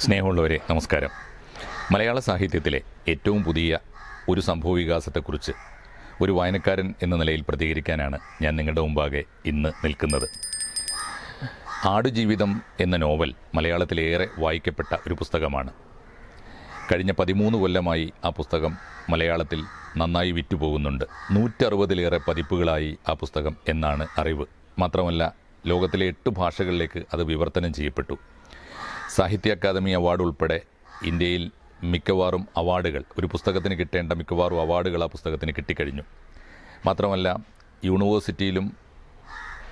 സ്നേഹമുള്ളവരെ നമസ്കാരം. മലയാള സാഹിത്യത്തിലെ ഏറ്റവും പുതിയ ഒരു സംഭവവികാസത്തെക്കുറിച്ച് ഒരു വായനക്കാരൻ എന്ന നിലയിൽ പ്രതികരിക്കാനാണ് ഞാൻ നിങ്ങളുടെ മുമ്പാകെ ഇന്ന് നിൽക്കുന്നത്. ആടുജീവിതം എന്ന നോവൽ മലയാളത്തിലേറെ വായിക്കപ്പെട്ട ഒരു പുസ്തകമാണ്. കഴിഞ്ഞ പതിമൂന്ന് കൊല്ലമായി ആ പുസ്തകം മലയാളത്തിൽ നന്നായി വിറ്റുപോകുന്നുണ്ട്. നൂറ്ററുപതിലേറെ പതിപ്പുകളായി ആ പുസ്തകം എന്നാണ് അറിവ്. മാത്രമല്ല ലോകത്തിലെ എട്ട് ഭാഷകളിലേക്ക് അത് വിവർത്തനം ചെയ്യപ്പെട്ടു. സാഹിത്യ അക്കാദമി അവാർഡ് ഉൾപ്പെടെ ഇന്ത്യയിൽ മിക്കവാറും അവാർഡുകൾ ഒരു പുസ്തകത്തിന് കിട്ടേണ്ട മിക്കവാറും അവാർഡുകൾ ആ പുസ്തകത്തിന് കിട്ടിക്കഴിഞ്ഞു. മാത്രമല്ല യൂണിവേഴ്സിറ്റിയിലും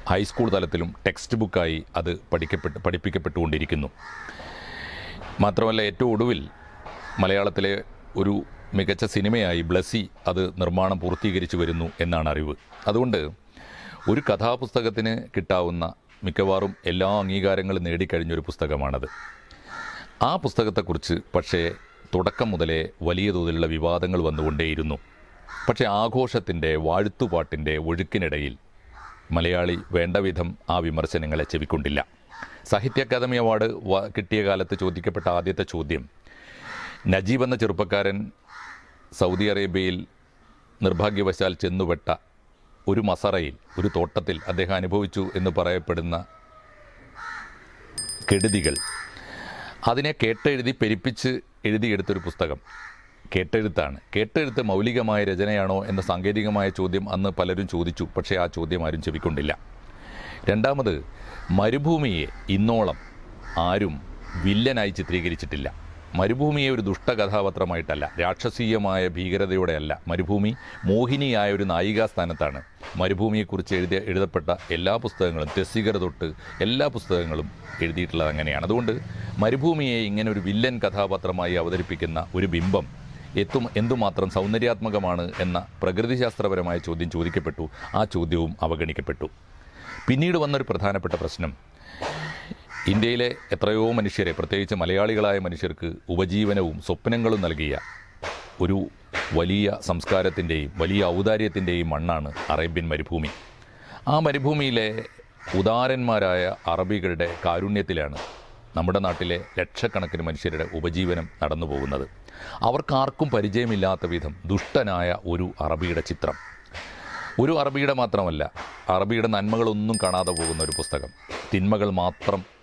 ഹൈസ്കൂൾ തലത്തിലും ടെക്സ്റ്റ് ബുക്കായി അത് പഠിക്കപ്പെട്ട് പഠിപ്പിക്കപ്പെട്ടുകൊണ്ടിരിക്കുന്നു. മാത്രമല്ല ഏറ്റവും ഒടുവിൽ മലയാളത്തിലെ ഒരു മികച്ച സിനിമയായി ബ്ലസി അത് നിർമ്മാണം പൂർത്തീകരിച്ചു വരുന്നു എന്നാണ് അറിവ്. അതുകൊണ്ട് ഒരു കഥാപുസ്തകത്തിന് കിട്ടാവുന്ന മിക്കവാറും എല്ലാ അംഗീകാരങ്ങളും നേടിക്കഴിഞ്ഞൊരു പുസ്തകമാണത്. ആ പുസ്തകത്തെക്കുറിച്ച് പക്ഷേ തുടക്കം മുതലേ വലിയ തോതിലുള്ള വിവാദങ്ങൾ വന്നുകൊണ്ടേയിരുന്നു. പക്ഷേ ആഘോഷത്തിന്റെ വാഴ്ത്തുപാട്ടിന്റെ ഒഴുക്കിനിടയിൽ മലയാളി വേണ്ട വിധം ആ വിമർശനങ്ങളെ ചെവിക്കൊണ്ടില്ല. സാഹിത്യ അക്കാദമി അവാർഡ് കിട്ടിയ കാലത്ത് ചോദിക്കപ്പെട്ട ആദ്യത്തെ ചോദ്യം നജീബ് എന്ന ചെറുപ്പക്കാരൻ സൗദി അറേബ്യയിൽ നിർഭാഗ്യവശാൽ ചെന്നുപെട്ട ഒരു മസറയിൽ ഒരു തോട്ടത്തിൽ അദ്ദേഹം അനുഭവിച്ചു എന്ന് പറയപ്പെടുന്ന കെടുതികൾ. അതിനെ കേട്ടെഴുതി പെരിപ്പിച്ച് എഴുതിയെടുത്തൊരു പുസ്തകം. കേട്ടെഴുത്താണ്. കേട്ടെഴുത്ത് മൗലികമായ രചനയാണോ എന്ന സാങ്കേതികമായ ചോദ്യം അന്ന് പലരും ചോദിച്ചു. പക്ഷേ ആ ചോദ്യം ആരും ചെവിക്കൊണ്ടില്ല. രണ്ടാമത് മരുഭൂമിയെ ഇന്നോളം ആരും വില്ലനായി ചിത്രീകരിച്ചിട്ടില്ല. മരുഭൂമിയെ ഒരു ദുഷ്ടകഥാപാത്രമായിട്ടല്ല രാക്ഷസീയമായ ഭീകരതയോടെയല്ല. മരുഭൂമി മോഹിനിയായ ഒരു നായികാസ്ഥാനത്താണ്. മരുഭൂമിയെക്കുറിച്ച് എഴുതിയ എഴുതപ്പെട്ട എല്ലാ പുസ്തകങ്ങളും തെസ്സികര തൊട്ട് എല്ലാ പുസ്തകങ്ങളും എഴുതിയിട്ടുള്ളത് അങ്ങനെയാണ്. അതുകൊണ്ട് മരുഭൂമിയെ ഇങ്ങനെ ഒരു വില്ലൻ കഥാപാത്രമായി അവതരിപ്പിക്കുന്ന ഒരു ബിംബം എത്തും എന്തുമാത്രം സൗന്ദര്യാത്മകമാണ് എന്ന പ്രകൃതിശാസ്ത്രപരമായ ചോദ്യം ചോദിക്കപ്പെട്ടു. ആ ചോദ്യവും അവഗണിക്കപ്പെട്ടു. പിന്നീട് വന്നൊരു പ്രധാനപ്പെട്ട പ്രശ്നം. ഇന്ത്യയിലെ എത്രയോ മനുഷ്യരെ പ്രത്യേകിച്ച് മലയാളികളായ മനുഷ്യർക്ക് ഉപജീവനവും സ്വപ്നങ്ങളും നൽകിയ ഒരു വലിയ സംസ്കാരത്തിന്റെയും വലിയ ഔദാര്യത്തിന്റെയും മണ്ണാണ് അറേബ്യൻ മരുഭൂമി. ആ മരുഭൂമിയിലെ ഉദാരന്മാരായ അറബികളുടെ കാരുണ്യത്തിലാണ് നമ്മുടെ നാട്ടിലെ ലക്ഷക്കണക്കിന് മനുഷ്യരുടെ ഉപജീവനം നടന്നു പോകുന്നത്. അവർക്കാർക്കും പരിചയമില്ലാത്ത വിധം ദുഷ്ടനായ ഒരു അറബിയുടെ ചിത്രം. ഒരു അറബിയുടെ മാത്രമല്ല അറബിയുടെ നന്മകളൊന്നും കാണാതെ പോകുന്ന ഒരു പുസ്തകം. തിന്മകൾ മാത്രം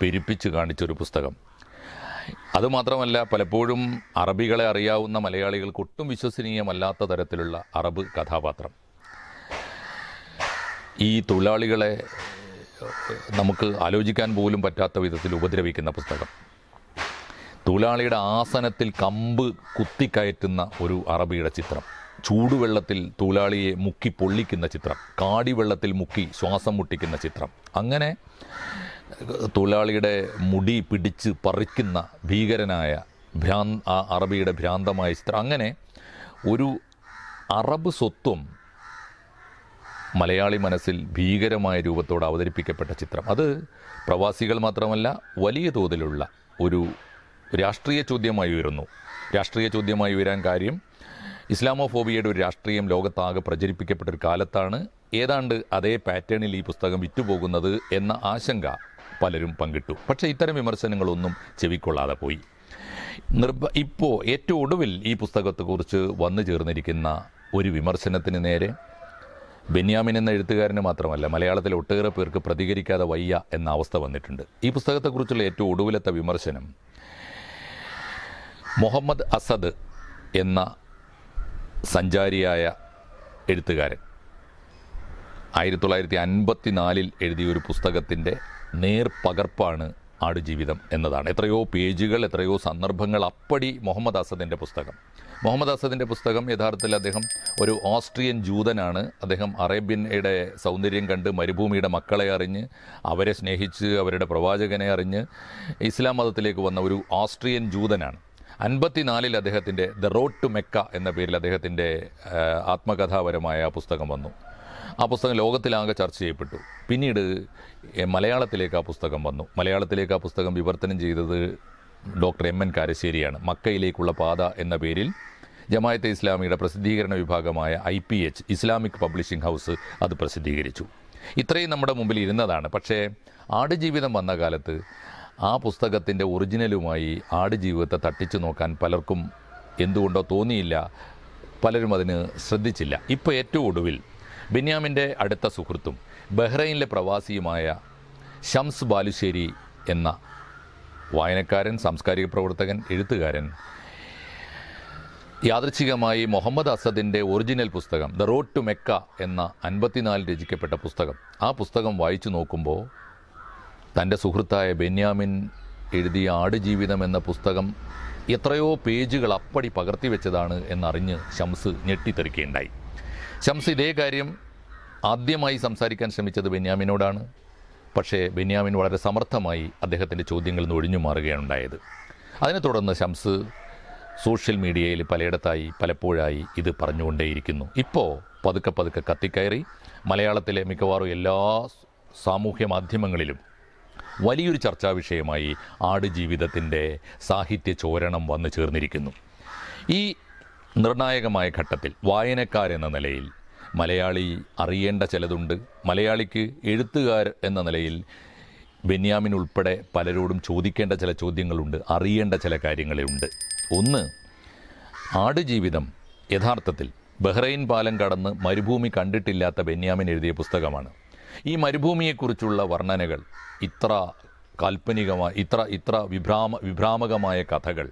പെരുപ്പിച്ച് കാണിച്ചൊരു പുസ്തകം. അതുമാത്രമല്ല പലപ്പോഴും അറബികളെ അറിയാവുന്ന മലയാളികൾക്ക് ഒട്ടും വിശ്വസനീയമല്ലാത്ത തരത്തിലുള്ള അറബ് കഥാപാത്രം. ഈ തൊഴിലാളികളെ നമുക്ക് ആലോചിക്കാൻ പോലും പറ്റാത്ത വിധത്തിൽ ഉപദ്രവിക്കുന്ന പുസ്തകം. തൊഴിലാളിയുടെ ആസനത്തിൽ കമ്പ് കുത്തിക്കയറ്റുന്ന ഒരു അറബിയുടെ ചിത്രം. ചൂടുവെള്ളത്തിൽ തൊഴിലാളിയെ മുക്കി പൊള്ളിക്കുന്ന ചിത്രം. കാടിവെള്ളത്തിൽ മുക്കി ശ്വാസം മുട്ടിക്കുന്ന ചിത്രം. അങ്ങനെ തൊഴിലാളിയുടെ മുടി പിടിച്ച് പറിക്കുന്ന ഭീകരനായ ഭ്രാ ആ അറബിയുടെ ഭ്രാന്തമായ ചിത്രം അങ്ങനെ ഒരു അറബ് സ്വത്വം മലയാളി മനസ്സിൽ ഭീകരമായ രൂപത്തോടെ അവതരിപ്പിക്കപ്പെട്ട ചിത്രം. അത് പ്രവാസികൾ മാത്രമല്ല വലിയ തോതിലുള്ള ഒരു രാഷ്ട്രീയ ചോദ്യമായി ഉയരുന്നു. രാഷ്ട്രീയ ചോദ്യമായി ഉയരാൻ കാര്യം ഇസ്ലാമോഫോബിയയുടെ ഒരു രാഷ്ട്രീയം ലോകത്താകെ പ്രചരിപ്പിക്കപ്പെട്ട ഒരു കാലത്താണ്. ഏതാണ്ട് അതേ പാറ്റേണിൽ ഈ പുസ്തകം വിറ്റുപോകുന്നത് എന്ന ആശങ്ക പലരും പങ്കിട്ടു. പക്ഷേ ഇത്തരം വിമർശനങ്ങളൊന്നും ചെവിക്കൊള്ളാതെ പോയി. നിർഭ ഇപ്പോൾ ഏറ്റവും ഒടുവിൽ ഈ പുസ്തകത്തെക്കുറിച്ച് വന്നു ചേർന്നിരിക്കുന്ന ഒരു വിമർശനത്തിന് നേരെ ബെന്യാമിൻ എന്ന എഴുത്തുകാരന് മാത്രമല്ല മലയാളത്തിലെ ഒട്ടേറെ പേർക്ക് പ്രതികരിക്കാതെ വയ്യ എന്ന അവസ്ഥ വന്നിട്ടുണ്ട്. ഈ പുസ്തകത്തെക്കുറിച്ചുള്ള ഏറ്റവും ഒടുവിലത്തെ വിമർശനം മുഹമ്മദ് അസദ് എന്ന സഞ്ചാരിയായ എഴുത്തുകാരൻ. ആയിരത്തി തൊള്ളായിരത്തി അൻപത്തി നാലിൽ എഴുതിയ ഒരു പുസ്തകത്തിന്റെ നേർപകർപ്പാണ് ആടുജീവിതം എന്നതാണ്. എത്രയോ പേജുകൾ എത്രയോ സന്ദർഭങ്ങൾ അപ്പടി മുഹമ്മദ് അസദിന്റെ പുസ്തകം. മുഹമ്മദ് അസദിന്റെ പുസ്തകം യഥാർത്ഥത്തിൽ അദ്ദേഹം ഒരു ഓസ്ട്രിയൻ ജൂതനാണ്. അദ്ദേഹം അറേബ്യയുടെ സൗന്ദര്യം കണ്ട് മരുഭൂമിയുടെ മക്കളെ അറിഞ്ഞ് അവരെ സ്നേഹിച്ച് അവരുടെ പ്രവാചകനെ അറിഞ്ഞ് ഇസ്ലാം മതത്തിലേക്ക് വന്ന ഒരു ഓസ്ട്രിയൻ ജൂതനാണ്. അൻപത്തിനാലിൽ അദ്ദേഹത്തിന്റെ ദ റോഡ് ടു മെക്ക എന്ന പേരിൽ അദ്ദേഹത്തിന്റെ ആത്മകഥാപരമായ പുസ്തകം വന്നു. ആ പുസ്തകം ലോകത്തിലാകെ ചർച്ച ചെയ്യപ്പെട്ടു. പിന്നീട് മലയാളത്തിലേക്ക് ആ പുസ്തകം വന്നു. മലയാളത്തിലേക്ക് ആ പുസ്തകം വിവർത്തനം ചെയ്തത് ഡോക്ടർ എം എൻ കാരശ്ശേരിയാണ്. മക്കയിലേക്കുള്ള പാത എന്ന പേരിൽ ജമായത്തെ ഇസ്ലാമിയുടെ പ്രസിദ്ധീകരണ വിഭാഗമായ I P H Islamic publishing house അത് പ്രസിദ്ധീകരിച്ചു. ഇത്രയും നമ്മുടെ മുമ്പിൽ ഇരുന്നതാണ്. പക്ഷേ ആടുജീവിതം വന്ന കാലത്ത് ആ പുസ്തകത്തിന്റെ ഒറിജിനലുമായി ആടുജീവിതത്തെ തട്ടിച്ചു നോക്കാൻ പലർക്കും എന്തുകൊണ്ടോ തോന്നിയില്ല. പലരും അതിന് ശ്രദ്ധിച്ചില്ല. ഇപ്പോൾ ഏറ്റവും ഒടുവിൽ ബെന്യാമിന്റെ അടുത്ത സുഹൃത്തും ബഹ്റൈനിലെ പ്രവാസിയുമായ ഷംസ് ബാലുശ്ശേരി എന്ന വായനക്കാരൻ സാംസ്കാരിക പ്രവർത്തകൻ എഴുത്തുകാരൻ യാദൃച്ഛികമായി മുഹമ്മദ് അസദിന്റെ ഒറിജിനൽ പുസ്തകം ദ റോഡ് ടു മെക്ക എന്ന അൻപത്തിനാല് രചിക്കപ്പെട്ട പുസ്തകം. ആ പുസ്തകം വായിച്ചു നോക്കുമ്പോൾ തന്റെ സുഹൃത്തായ ബെന്യാമിൻ എഴുതിയ ആടുജീവിതം എന്ന പുസ്തകം എത്രയോ പേജുകൾ അപ്പടി പകർത്തി വെച്ചതാണ് എന്നറിഞ്ഞ് ഷംസ് ഞെട്ടിത്തെറിക്കുകയുണ്ടായി. ഷംസ് ഇതേ കാര്യം ആദ്യമായി സംസാരിക്കാൻ ശ്രമിച്ചത് ബെന്യാമിനോടാണ്. പക്ഷേ ബെന്യാമിൻ വളരെ സമർത്ഥമായി അദ്ദേഹത്തിന്റെ ചോദ്യങ്ങളിൽ നിന്ന് ഒഴിഞ്ഞു മാറുകയാണുണ്ടായത് അതിനെ തുടർന്ന് ഷംസ് സോഷ്യൽ മീഡിയയിൽ പലയിടത്തായി പലപ്പോഴായി ഇത് പറഞ്ഞുകൊണ്ടേയിരിക്കുന്നു. ഇപ്പോൾ പതുക്കെ പതുക്കെ കത്തിക്കയറി മലയാളത്തിലെ മിക്കവാറും എല്ലാ സാമൂഹ്യ മാധ്യമങ്ങളിലും വലിയൊരു ചർച്ചാ വിഷയമായി ആടുജീവിതത്തിന്റെ സാഹിത്യ ചോരണം വന്നു ചേർന്നിരിക്കുന്നു. ഈ നിർണായകമായ ഘട്ടത്തിൽ വായനക്കാരെന്ന നിലയിൽ മലയാളി അറിയേണ്ട ചിലതുണ്ട്. മലയാളിക്ക് എഴുത്തുകാർ എന്ന നിലയിൽ ബെന്യാമിൻ ഉൾപ്പെടെ പലരോടും ചോദിക്കേണ്ട ചില ചോദ്യങ്ങളുണ്ട് അറിയേണ്ട ചില കാര്യങ്ങളുണ്ട്. ഒന്ന് ആടുജീവിതം യഥാർത്ഥത്തിൽ ബഹ്റൈൻ പാലം കടന്ന് മരുഭൂമി കണ്ടിട്ടില്ലാത്ത ബെന്യാമിൻ എഴുതിയ പുസ്തകമാണ്. ഈ മരുഭൂമിയെക്കുറിച്ചുള്ള വർണനകൾ ഇത്ര കാൽപ്പനികമായ ഇത്ര ഇത്ര വിഭ്രാമ വിഭ്രാമകമായ കഥകൾ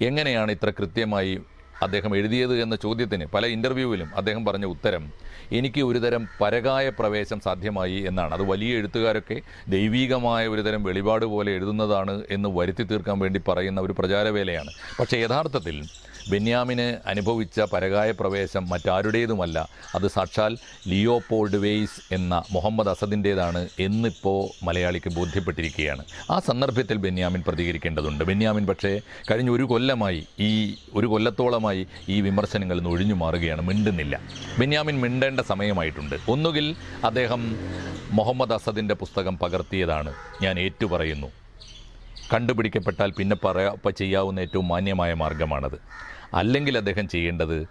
എങ്ങനെയാണ് ഇത്ര കൃത്യമായി അദ്ദേഹം എഴുതിയത് എന്ന ചോദ്യത്തിന് പല ഇന്റർവ്യൂവിലും അദ്ദേഹം പറഞ്ഞ ഉത്തരം എനിക്ക് ഒരുതരം പരകായ പ്രവേശം സാധ്യമായി എന്നാണ്. അത് വലിയ എഴുത്തുകാരൊക്കെ ദൈവീകമായ ഒരുതരം വെളിപാട് പോലെ എഴുതുന്നതാണ് എന്ന് വരുത്തി തീർക്കാൻ വേണ്ടി പറയുന്ന ഒരു പ്രചാരവേലയാണ്. പക്ഷേ യഥാർത്ഥത്തിൽ ബെന്യാമിന് അനുഭവിച്ച പരകായ പ്രവേശം മറ്റാരുടേതുമല്ല. അത് സാക്ഷാൽ ലിയോപോൾഡ് വെയ്സ് എന്ന മുഹമ്മദ് അസദിന്റേതാണ് എന്നിപ്പോൾ മലയാളിക്ക് ബോധ്യപ്പെട്ടിരിക്കുകയാണ്. ആ സന്ദർഭത്തിൽ ബെന്യാമിൻ പ്രതികരിക്കേണ്ടതുണ്ട്. ബെന്യാമിൻ പക്ഷേ കഴിഞ്ഞ ഒരു കൊല്ലമായി ഈ ഒരു കൊല്ലത്തോളമായി ഈ വിമർശനങ്ങളിൽ നിന്ന് ഒഴിഞ്ഞു മാറുകയാണ്. മിണ്ടുന്നില്ല. ബെന്യാമിൻ മിണ്ടേണ്ട സമയമായിട്ടുണ്ട്. ഒന്നുകിൽ അദ്ദേഹം മുഹമ്മദ് അസദിന്റെ പുസ്തകം പകർത്തിയതാണ് ഞാൻ ഏറ്റുപറയുന്നു. കണ്ടുപിടിക്കപ്പെട്ടാൽ പിന്നെ പറയാ ചെയ്യാവുന്ന ഏറ്റവും മാന്യമായ മാർഗമാണത്. അല്ലെങ്കിൽ അദ്ദേഹം ചെയ്യേണ്ടത്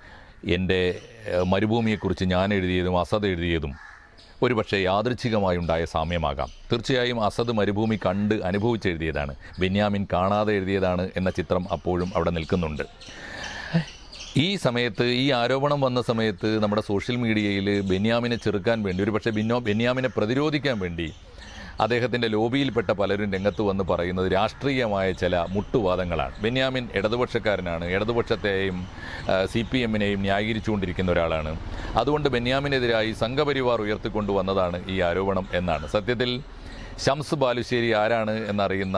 എന്റെ മരുഭൂമിയെക്കുറിച്ച് ഞാൻ എഴുതിയതും അസദ് എഴുതിയതും ഒരുപക്ഷെ യാദൃച്ഛികമായി ഉണ്ടായ സാമ്യമാകാം. തീർച്ചയായും അസദ് മരുഭൂമി കണ്ട് അനുഭവിച്ചെഴുതിയതാണ് ബെന്യാമിൻ കാണാതെ എഴുതിയതാണ് എന്ന ചിത്രം അപ്പോഴും അവിടെ നിൽക്കുന്നുണ്ട്. ഈ സമയത്ത് ഈ ആരോപണം വന്ന സമയത്ത് നമ്മുടെ സോഷ്യൽ മീഡിയയിൽ ബെന്യാമിനെ ചെറുക്കാൻ വേണ്ടി ഒരുപക്ഷെ ബിന്നോ ബെന്യാമിനെ പ്രതിരോധിക്കാൻ വേണ്ടി അദ്ദേഹത്തിന്റെ ലോബിയിൽപ്പെട്ട പലരും രംഗത്ത് വന്ന് പറയുന്നത് രാഷ്ട്രീയമായ ചില മുട്ടുവാദങ്ങളാണ്. ബെന്യാമിൻ ഇടതുപക്ഷക്കാരനാണ്. ഇടതുപക്ഷത്തെയും സി പി എമ്മിനെയും ന്യായീകരിച്ചുകൊണ്ടിരിക്കുന്ന ഒരാളാണ്. അതുകൊണ്ട് ബെന്യാമിനെതിരായി സംഘപരിവാർ ഉയർത്തിക്കൊണ്ടുവന്നതാണ് ഈ ആരോപണം എന്നാണ്. സത്യത്തിൽ ഷംസ് ബാലുശ്ശേരി ആരാണ് എന്നറിയുന്ന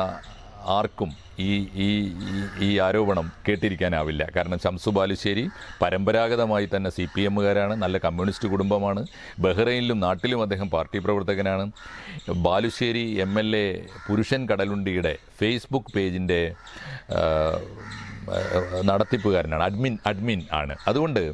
ആർക്കും ഈ ഈ ഈ- ആരോപണം കേട്ടിരിക്കാനാവില്ല. കാരണം ഷംസു ബാലുശ്ശേരി പരമ്പരാഗതമായി തന്നെ സി പി എമ്മുകാരാണ് നല്ല കമ്മ്യൂണിസ്റ്റ് കുടുംബമാണ്. ബഹ്റൈനിലും നാട്ടിലും അദ്ദേഹം പാർട്ടി പ്രവർത്തകനാണ്. ബാലുശ്ശേരി എം എൽ എ പുരുഷൻ കടലുണ്ടിയുടെ ഫേസ്ബുക്ക് പേജിന്റെ നടത്തിപ്പുകാരനാണ്. അഡ്മിൻ അഡ്മിൻ ആണ്. അതുകൊണ്ട്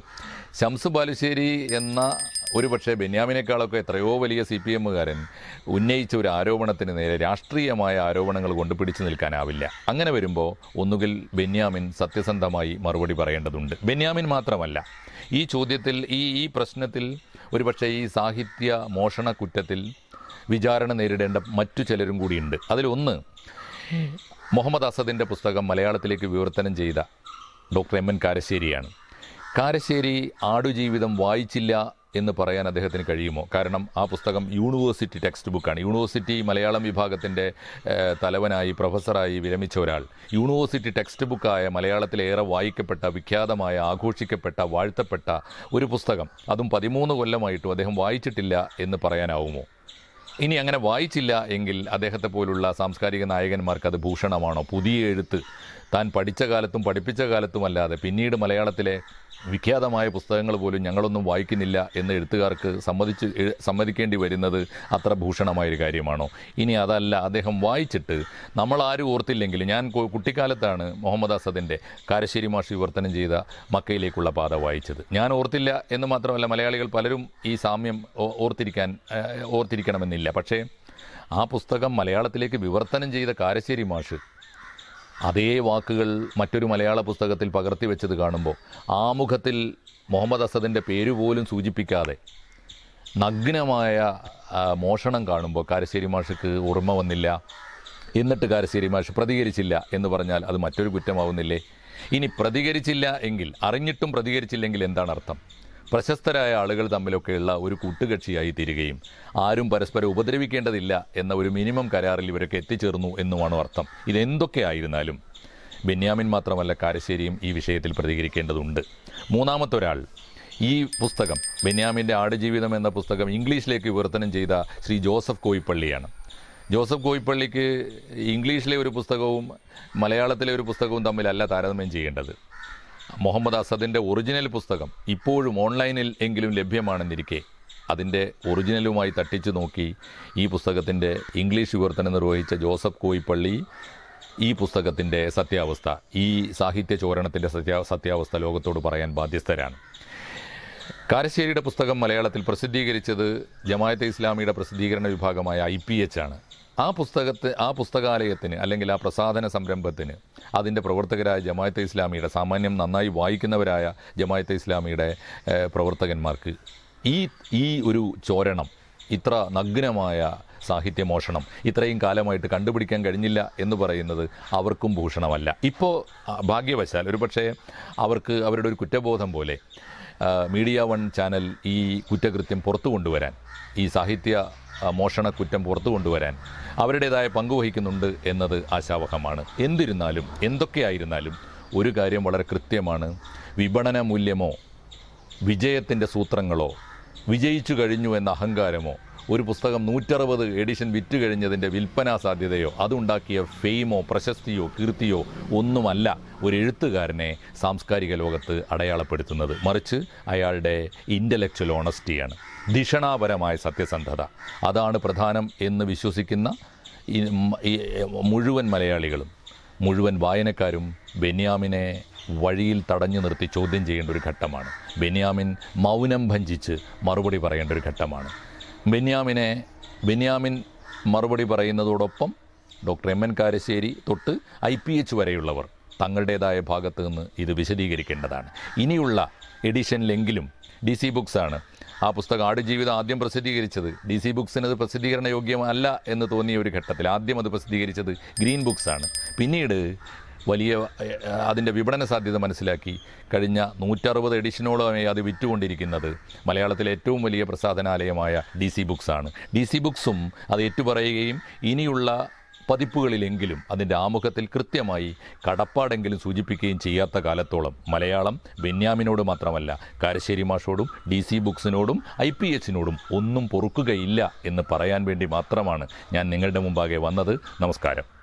ശംസു ബാലുശ്ശേരി എന്ന ഒരുപക്ഷെ ബെന്യാമിനേക്കാളൊക്കെ എത്രയോ വലിയ സി പി എമ്മുകാരൻ ഉന്നയിച്ച ഒരു ആരോപണത്തിന് നേരെ രാഷ്ട്രീയമായ ആരോപണങ്ങൾ കൊണ്ട് പിടിച്ചു നിൽക്കാനാവില്ല. അങ്ങനെ വരുമ്പോൾ ഒന്നുകിൽ ബെന്യാമിൻ സത്യസന്ധമായി മറുപടി പറയേണ്ടതുണ്ട്. ബെന്യാമിൻ മാത്രമല്ല ഈ ചോദ്യത്തിൽ ഈ ഈ പ്രശ്നത്തിൽ ഒരുപക്ഷെ ഈ സാഹിത്യ മോഷണ കുറ്റത്തിൽ വിചാരണ നേരിടേണ്ട മറ്റു ചിലരും കൂടിയുണ്ട്. അതിലൊന്ന് മുഹമ്മദ് അസദിന്റെ പുസ്തകം മലയാളത്തിലേക്ക് വിവർത്തനം ചെയ്ത ഡോക്ടർ എം എൻ കാരശ്ശേരിയാണ്. കാരശ്ശേരി ആടുജീവിതം വായിച്ചില്ല എന്ന് പറയാൻ അദ്ദേഹത്തിന് കഴിയുമോ? കാരണം ആ പുസ്തകം യൂണിവേഴ്സിറ്റി ടെക്സ്റ്റ് ബുക്കാണ് യൂണിവേഴ്സിറ്റി മലയാളം വിഭാഗത്തിന്റെ തലവനായി പ്രൊഫസറായി വിരമിച്ച ഒരാൾ. യൂണിവേഴ്സിറ്റി ടെക്സ്റ്റ് ബുക്കായ മലയാളത്തിലേറെ വായിക്കപ്പെട്ട വിഖ്യാതമായ ആഘോഷിക്കപ്പെട്ട വാഴ്ത്തപ്പെട്ട ഒരു പുസ്തകം. അതും പതിമൂന്ന് കൊല്ലമായിട്ടും അദ്ദേഹം വായിച്ചിട്ടില്ല എന്ന് പറയാനാവുമോ? ഇനി അങ്ങനെ വായിച്ചില്ല എങ്കിൽ അദ്ദേഹത്തെ പോലുള്ള സാംസ്കാരിക നായകന്മാർക്ക് അത് ഭൂഷണമാണോ? പുതിയ എഴുത്ത് താൻ പഠിച്ച കാലത്തും പഠിപ്പിച്ച കാലത്തുമല്ലാതെ പിന്നീട് മലയാളത്തിലെ വിഖ്യാതമായ പുസ്തകങ്ങൾ പോലും ഞങ്ങളൊന്നും വായിക്കുന്നില്ല എന്ന് എഴുത്തുകാർക്ക് സമ്മതിച്ച് സമ്മതിക്കേണ്ടി വരുന്നത് അത്ര ഭൂഷണമായൊരു കാര്യമാണോ? ഇനി അതല്ല അദ്ദേഹം വായിച്ചിട്ട് നമ്മൾ നമ്മളാരും ഓർത്തില്ലെങ്കിൽ ഞാൻ കുട്ടിക്കാലത്താണ് മുഹമ്മദ് അസദിന്റെ കാരശ്ശേരി മാഷ് വിവർത്തനം ചെയ്ത മക്കയിലേക്കുള്ള പാത വായിച്ചത്. ഞാൻ ഓർത്തില്ല എന്ന് മാത്രമല്ല മലയാളികൾ പലരും ഈ സാമ്യം ഓർത്തിരിക്കാൻ ഓർത്തിരിക്കണമെന്നില്ല. പക്ഷേ ആ പുസ്തകം മലയാളത്തിലേക്ക് വിവർത്തനം ചെയ്ത കാരശ്ശേരി മാഷ് അതേ വാക്കുകൾ മറ്റൊരു മലയാള പുസ്തകത്തിൽ പകർത്തി വെച്ചത് കാണുമ്പോൾ ആമുഖത്തിൽ മുഹമ്മദ് അസദിന്റെ പേര് പോലും സൂചിപ്പിക്കാതെ നഗ്നമായ മോഷണം കാണുമ്പോൾ കാരശ്ശേരി മാഷക്ക് ഓർമ്മ വന്നില്ല എന്നിട്ട് കാരശ്ശേരി മാഷ് പ്രതികരിച്ചില്ല എന്ന് പറഞ്ഞാൽ അത് മറ്റൊരു കുറ്റമാവുന്നില്ലേ? ഇനി പ്രതികരിച്ചില്ല എങ്കിൽ അറിഞ്ഞിട്ടും പ്രതികരിച്ചില്ലെങ്കിൽ എന്താണ് അർത്ഥം? പ്രശസ്തരായ ആളുകൾ തമ്മിലൊക്കെയുള്ള ഒരു കൂട്ടുകക്ഷിയായി തീരുകയും ആരും പരസ്പരം ഉപദ്രവിക്കേണ്ടതില്ല എന്ന ഒരു മിനിമം കരാറിൽ ഇവരൊക്കെ എത്തിച്ചേർന്നു എന്നുമാണ് അർത്ഥം. ഇതെന്തൊക്കെ ആയിരുന്നാലും ബെന്യാമിൻ മാത്രമല്ല കാരശ്ശേരിയും ഈ വിഷയത്തിൽ പ്രതികരിക്കേണ്ടതുണ്ട്. മൂന്നാമത്തെ ഒരാൾ ഈ പുസ്തകം ബെന്യാമിന്റെ ആടുജീവിതം എന്ന പുസ്തകം ഇംഗ്ലീഷിലേക്ക് വിവർത്തനം ചെയ്ത ശ്രീ ജോസഫ് കോയിപ്പള്ളിയാണ്. ജോസഫ് കോയിപ്പള്ളിക്ക് ഇംഗ്ലീഷിലെ ഒരു പുസ്തകവും മലയാളത്തിലെ ഒരു പുസ്തകവും തമ്മിലല്ല താരതമ്യം ചെയ്യേണ്ടത്. മുഹമ്മദ് അസദിന്റെ ഒറിജിനൽ പുസ്തകം ഇപ്പോഴും ഓൺലൈനിൽ എങ്കിലും ലഭ്യമാണെന്നിരിക്കെ. അതിന്റെ ഒറിജിനലുമായി തട്ടിച്ചു നോക്കി ഈ പുസ്തകത്തിന്റെ ഇംഗ്ലീഷ് വിവർത്തനം നിർവഹിച്ച ജോസഫ് കോയിപ്പള്ളി ഈ പുസ്തകത്തിന്റെ സത്യാവസ്ഥ ഈ സാഹിത്യ ചോരണത്തിന്റെ സത്യാ സത്യാവസ്ഥ ലോകത്തോട് പറയാൻ ബാധ്യസ്ഥരാണ്. കാരശ്ശേരിയുടെ പുസ്തകം മലയാളത്തിൽ പ്രസിദ്ധീകരിച്ചത് ജമായത്തെ ഇസ്ലാമിയുടെ പ്രസിദ്ധീകരണ വിഭാഗമായ ഐ പി എച്ച് ആണ്. ആ പുസ്തകത്തെ ആ പുസ്തകാലയത്തിന് അല്ലെങ്കിൽ ആ പ്രസാധന സംരംഭത്തിന് അതിന്റെ പ്രവർത്തകരായ ജമായത്തെ ഇസ്ലാമിയുടെ സാമാന്യം നന്നായി വായിക്കുന്നവരായ ജമായത്തെ ഇസ്ലാമിയുടെ പ്രവർത്തകന്മാർക്ക് ഈ ഈ ഒരു ചോരണം ഇത്ര നഗ്നമായ സാഹിത്യമോഷണം ഇത്രയും കാലമായിട്ട് കണ്ടുപിടിക്കാൻ കഴിഞ്ഞില്ല എന്ന് പറയുന്നത് അവർക്കും ഭൂഷണമല്ല. ഇപ്പോൾ ഭാഗ്യവശാൽ ഒരുപക്ഷേ അവർക്ക് അവരുടെ ഒരു കുറ്റബോധം പോലെ മീഡിയ വൺ ചാനൽ ഈ കുറ്റകൃത്യം പുറത്തു കൊണ്ടുവരാൻ ഈ സാഹിത്യ മോഷണ കുറ്റം പുറത്തു കൊണ്ടുവരാൻ അവരുടേതായ പങ്കുവഹിക്കുന്നുണ്ട് എന്നത് ആശാവഹമാണ്. എന്തിരുന്നാലും എന്തൊക്കെയായിരുന്നാലും ഒരു കാര്യം വളരെ കൃത്യമാണ്. വിപണന മൂല്യമോ വിജയത്തിന്റെ സൂത്രങ്ങളോ വിജയിച്ചു കഴിഞ്ഞു എന്ന അഹങ്കാരമോ ഒരു പുസ്തകം നൂറ്ററുപത് എഡിഷൻ വിറ്റ് കഴിഞ്ഞതിന്റെ വിൽപ്പനാ സാധ്യതയോ? അതുണ്ടാക്കിയ ഫെയിമോ പ്രശസ്തിയോ കീർത്തിയോ ഒന്നുമല്ല ഒരു എഴുത്തുകാരനെ സാംസ്കാരിക ലോകത്ത് അടയാളപ്പെടുത്തുന്നത്. മറിച്ച് അയാളുടെ ഇന്റലക്ച്വൽ ഓണസ്റ്റിയാണ് ധിഷണാപരമായ സത്യസന്ധത. അതാണ് പ്രധാനം എന്ന് വിശ്വസിക്കുന്ന മുഴുവൻ മലയാളികളും മുഴുവൻ വായനക്കാരും ബെന്യാമിനെ വഴിയിൽ തടഞ്ഞു നിർത്തി ചോദ്യം ചെയ്യേണ്ട ഒരു ഘട്ടമാണ്. ബെന്യാമിൻ മൗനം ഭഞ്ചിച്ച് മറുപടി പറയേണ്ട ഒരു ഘട്ടമാണ്. ബെന്യാമിനെ ബെന്യാമിൻ മറുപടി പറയുന്നതോടൊപ്പം ഡോക്ടർ എം എൻ കാരശ്ശേരി തൊട്ട് ഐ പി എച്ച് വരെയുള്ളവർ തങ്ങളുടേതായ ഭാഗത്തു നിന്ന് ഇത് വിശദീകരിക്കേണ്ടതാണ്. ഇനിയുള്ള എഡിഷനിലെങ്കിലും ഡി സി ബുക്സാണ്. ആ പുസ്തകം ആടുജീവിതം ആദ്യം പ്രസിദ്ധീകരിച്ചത്. ഡി സി ബുക്സിന് പ്രസിദ്ധീകരണ യോഗ്യമല്ല എന്ന് തോന്നിയ ഒരു ഘട്ടത്തിൽ ആദ്യം അത് പ്രസിദ്ധീകരിച്ചത് ഗ്രീൻ ബുക്സാണ്. പിന്നീട് വലിയ അതിന്റെ വിപണന സാധ്യത മനസ്സിലാക്കി കഴിഞ്ഞ നൂറ്ററുപത് എഡിഷനോളമായി അത് വിറ്റുകൊണ്ടിരിക്കുന്നത്. മലയാളത്തിലെ ഏറ്റവും വലിയ പ്രസാധനാലയമായ ഡി സി ബുക്സാണ് ഡി സി ബുക്സും അത് ഏറ്റുപറയുകയും ഇനിയുള്ള പതിപ്പുകളിലെങ്കിലും അതിന്റെ ആമുഖത്തിൽ കൃത്യമായി കടപ്പാടെങ്കിലും സൂചിപ്പിക്കുകയും ചെയ്യാത്ത കാലത്തോളം മലയാളം ബെന്യാമിനോട് മാത്രമല്ല കാരശ്ശേരി മാഷോടും ഡി സി ബുക്സിനോടും ഐ പി എച്ചിനോടും ഒന്നും പൊറുക്കുകയില്ല എന്ന് പറയാൻ വേണ്ടി മാത്രമാണ് ഞാൻ നിങ്ങളുടെ മുമ്പാകെ വന്നത്. നമസ്കാരം.